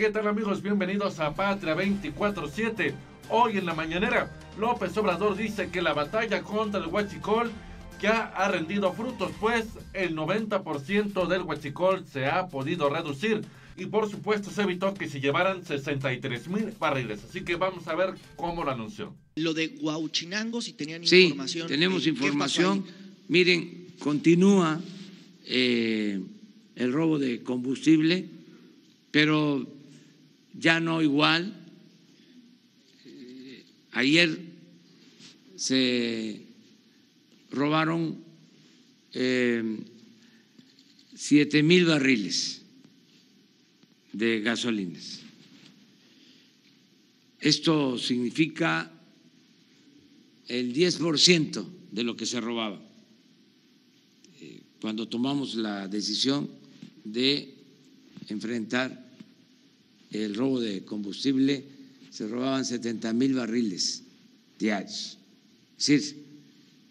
¿Qué tal amigos? Bienvenidos a Patria 24-7. Hoy en la mañanera, López Obrador dice que la batalla contra el huachicol ya ha rendido frutos, pues el 90% del huachicol se ha podido reducir y por supuesto se evitó que se llevaran 63 mil barriles. Así que vamos a ver cómo lo anunció. Lo de Huauchinango, si tenían sí, información. tenemos ¿qué pasó información. Miren, continúa eh, el robo de combustible, pero ya no igual. Eh, ayer se robaron eh, siete mil barriles de gasolinas. Esto significa el 10% de lo que se robaba eh, cuando tomamos la decisión de enfrentar el robo de combustible, se robaban 70 mil barriles diarios. Es decir,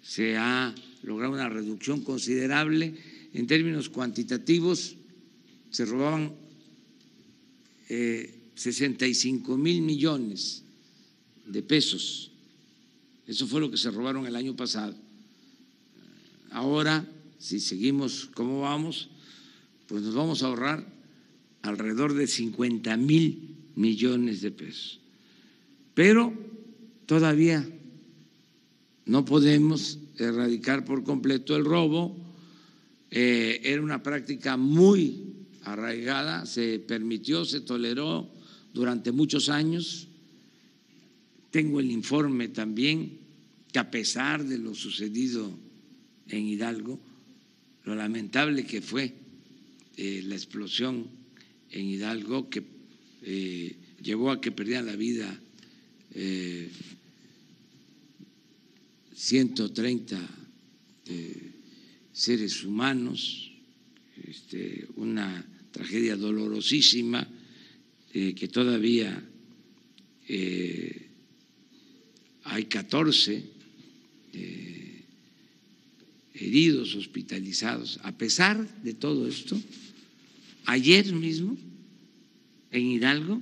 se ha logrado una reducción considerable en términos cuantitativos, se robaban eh, 65 mil millones de pesos. Eso fue lo que se robaron el año pasado. Ahora, si seguimos como vamos, pues nos vamos a ahorrar alrededor de 50 mil millones de pesos. Pero todavía no podemos erradicar por completo el robo. Eh, era una práctica muy arraigada, se permitió, se toleró durante muchos años. Tengo el informe también que a pesar de lo sucedido en Hidalgo, lo lamentable que fue eh, la explosión en Hidalgo que eh, llevó a que perdieran la vida eh, 130 eh, seres humanos, este, una tragedia dolorosísima eh, que todavía eh, hay 14 eh, heridos hospitalizados. A pesar de todo esto, ayer mismo en Hidalgo,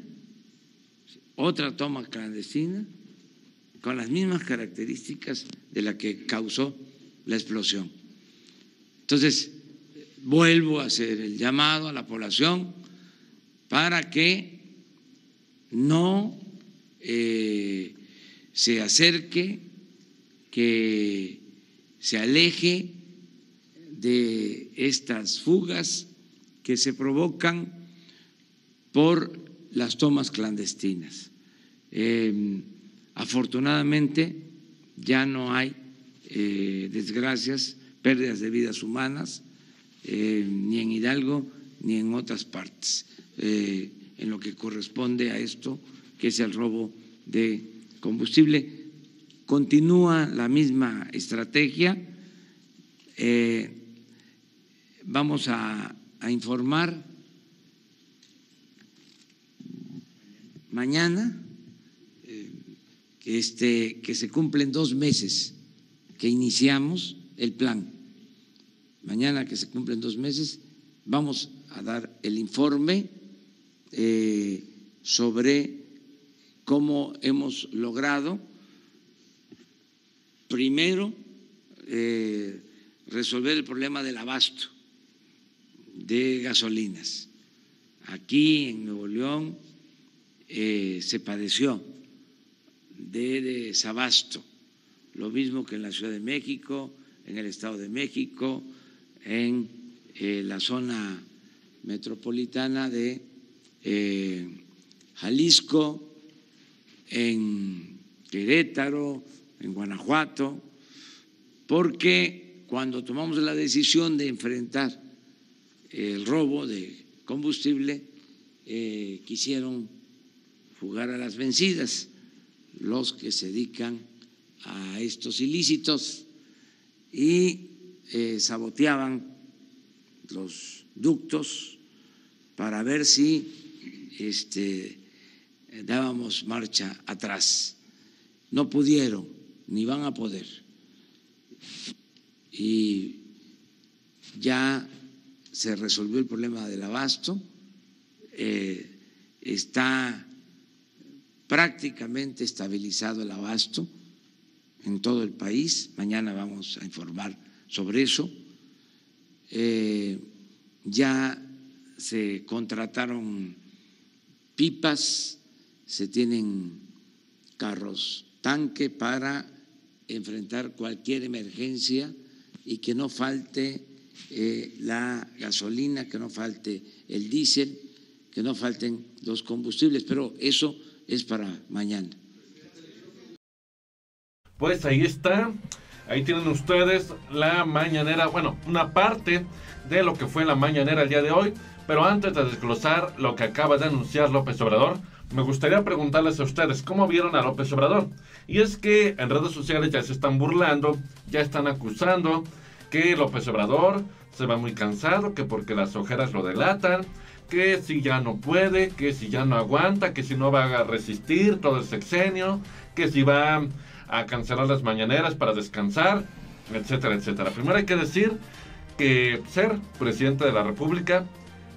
otra toma clandestina con las mismas características de la que causó la explosión. Entonces, vuelvo a hacer el llamado a la población para que no eh, se acerque, que se aleje de estas fugas que se provocan por las tomas clandestinas. Eh, afortunadamente ya no hay eh, desgracias, pérdidas de vidas humanas, eh, ni en Hidalgo ni en otras partes, en lo que corresponde a esto, que es el robo de combustible. Continúa la misma estrategia. Vamos a, a informar mañana eh, que, este, que se cumplen dos meses que iniciamos el plan. Mañana que se cumplen dos meses, vamos a dar el informe eh, sobre cómo hemos logrado, primero, eh, resolver el problema del abasto de gasolinas. Aquí en Nuevo León eh, se padeció de desabasto, lo mismo que en la Ciudad de México, en el Estado de México, en eh, la zona metropolitana de eh, Jalisco, en Querétaro, en Guanajuato, porque cuando tomamos la decisión de enfrentar el robo de combustible, eh, quisieron jugar a las vencidas los que se dedican a estos ilícitos y eh, saboteaban los ductos para ver si este, dábamos marcha atrás. No pudieron, ni van a poder. Y ya se resolvió el problema del abasto. Eh, está prácticamente estabilizado el abasto en todo el país. Mañana vamos a informar sobre eso. Eh, ya se contrataron pipas, se tienen carros tanque para enfrentar cualquier emergencia y que no falte eh, la gasolina, que no falte el diésel, que no falten los combustibles, pero eso es para mañana. Pues ahí está, ahí tienen ustedes la mañanera, bueno, una parte de lo que fue la mañanera el día de hoy, pero antes de desglosar lo que acaba de anunciar López Obrador, me gustaría preguntarles a ustedes cómo vieron a López Obrador. Y es que en redes sociales ya se están burlando, ya están acusando que López Obrador se va muy cansado, que porque las ojeras lo delatan, que si ya no puede, que si ya no aguanta, que si no va a resistir todo el sexenio, que si va a cancelar las mañaneras para descansar, etcétera, etcétera. Primero hay que decir que ser presidente de la República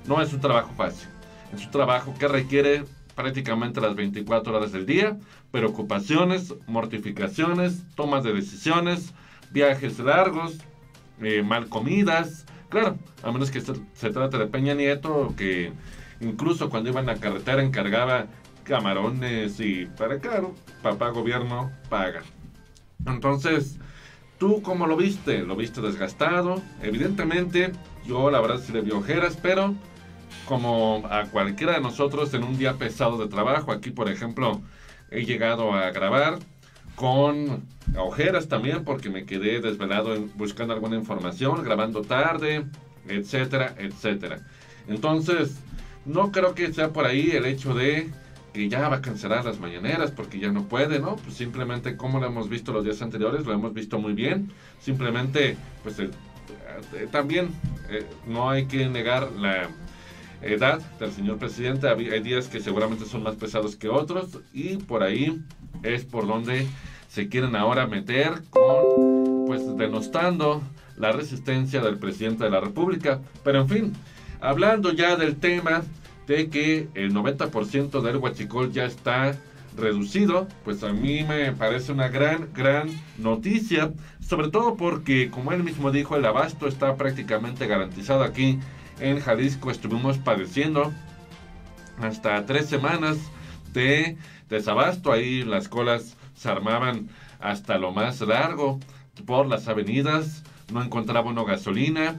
no es un trabajo fácil. Es un trabajo que requiere prácticamente las 24 horas del día, preocupaciones, mortificaciones, tomas de decisiones, viajes largos, eh, mal comidas. Claro, a menos que se, trate de Peña Nieto, que incluso cuando iba en la carretera encargaba camarones y para claro, papá gobierno paga. Entonces, ¿tú cómo lo viste? ¿Lo viste desgastado? Evidentemente, yo la verdad sí le vi ojeras, pero como a cualquiera de nosotros en un día pesado de trabajo, aquí por ejemplo he llegado a grabar con ojeras también porque me quedé desvelado en, buscando alguna información, grabando tarde, etcétera, etcétera. Entonces, no creo que sea por ahí el hecho de que ya va a cancelar las mañaneras porque ya no puede, ¿no? Pues simplemente como lo hemos visto los días anteriores, lo hemos visto muy bien. Simplemente, pues eh, eh, también eh, no hay que negar la edad del señor presidente. Hay días que seguramente son más pesados que otros y por ahí es por donde se quieren ahora meter con, pues denostando la resistencia del presidente de la República. Pero en fin, hablando ya del tema de que el 90% del huachicol ya está reducido, pues a mí me parece una gran, gran noticia, sobre todo porque, como él mismo dijo, el abasto está prácticamente garantizado aquí en Jalisco. Estuvimos padeciendo hasta tres semanas de desabasto, ahí las colas se armaban hasta lo más largo por las avenidas, no encontraba uno gasolina,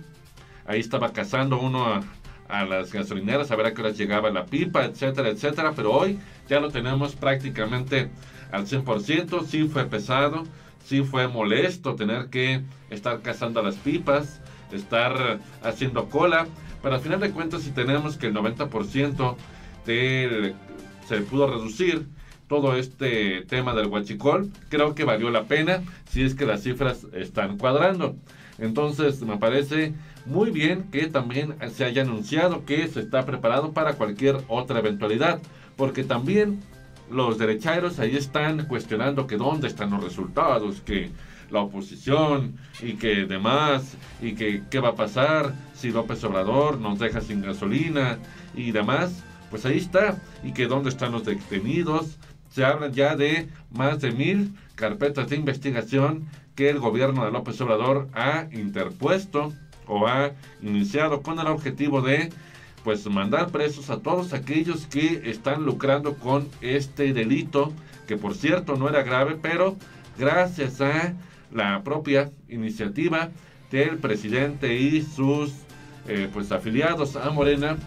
ahí estaba cazando uno a, las gasolineras a ver a qué horas llegaba la pipa, etcétera, etcétera, pero hoy ya lo tenemos prácticamente al 100%, sí fue pesado, sí fue molesto tener que estar cazando las pipas, estar haciendo cola, pero al final de cuentas si tenemos que el 90% de, se pudo reducir todo este tema del huachicol, creo que valió la pena si es que las cifras están cuadrando. Entonces me parece muy bien que también se haya anunciado que se está preparado para cualquier otra eventualidad, porque también los derechairos ahí están cuestionando que dónde están los resultados, que la oposición y que demás, y que qué va a pasar si López Obrador nos deja sin gasolina y demás, pues ahí está, y que dónde están los detenidos. Se habla ya de más de mil carpetas de investigación que el gobierno de López Obrador ha interpuesto o ha iniciado con el objetivo de pues mandar presos a todos aquellos que están lucrando con este delito, que por cierto no era grave, pero gracias a la propia iniciativa del presidente y sus eh, pues afiliados a Morena,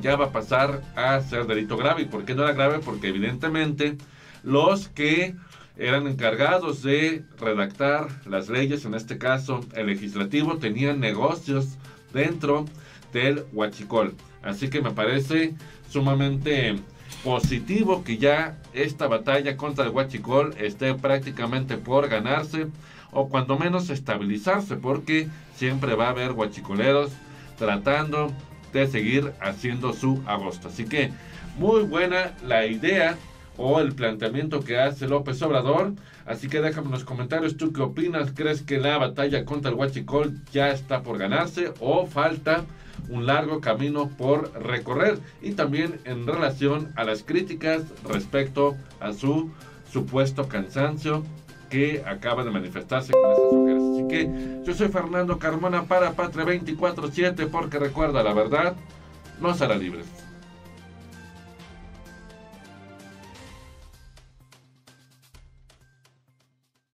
ya va a pasar a ser delito grave. ¿Y por qué no era grave? Porque evidentemente los que eran encargados de redactar las leyes, en este caso el legislativo, tenían negocios dentro del huachicol. Así que me parece sumamente positivo que ya esta batalla contra el huachicol esté prácticamente por ganarse o cuando menos estabilizarse porque siempre va a haber huachicoleros tratando de seguir haciendo su agosto. Así que muy buena la idea o el planteamiento que hace López Obrador. Así que déjame en los comentarios tú qué opinas. ¿Crees que la batalla contra el Huachicol ya está por ganarse o falta un largo camino por recorrer? Y también en relación a las críticas respecto a su supuesto cansancio que acaba de manifestarse con estas mujeres. Que yo soy Fernando Carmona para Patria 24-7 porque recuerda la verdad, no será libres.